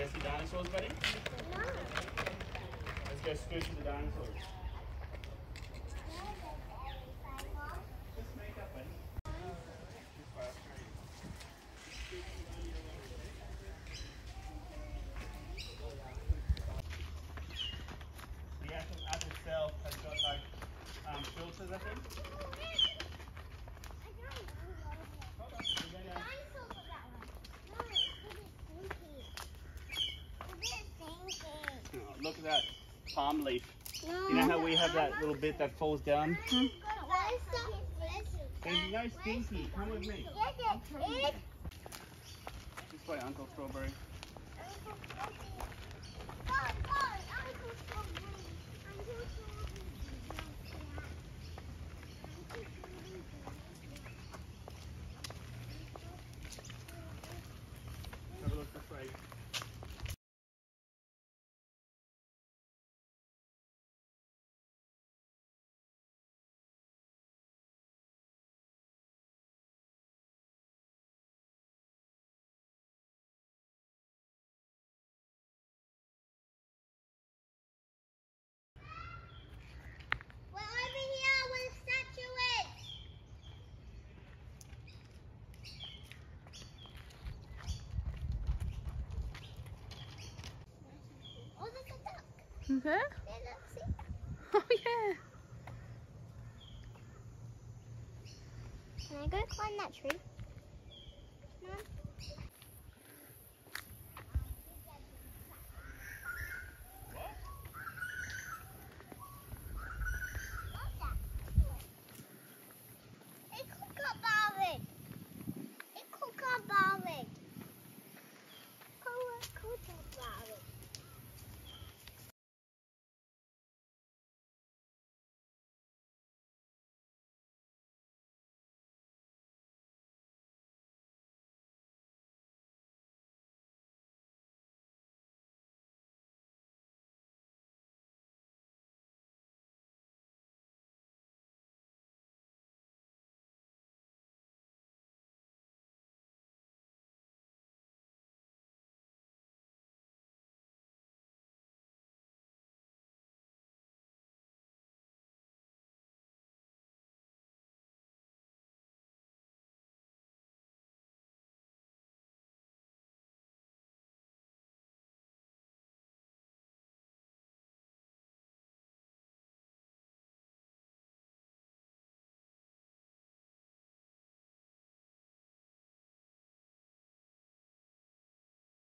Everybody? No. Let's go scooch the dinosaurs. Just make up, buddy. Just. The app itself has got like um, filters, I think. Hold on, we go down. Oh, look at that palm leaf. You know how we have that little bit that falls down? There's no stinky. Come with me. This way, Uncle Strawberry. There. Oh yeah. Can I go climb that tree?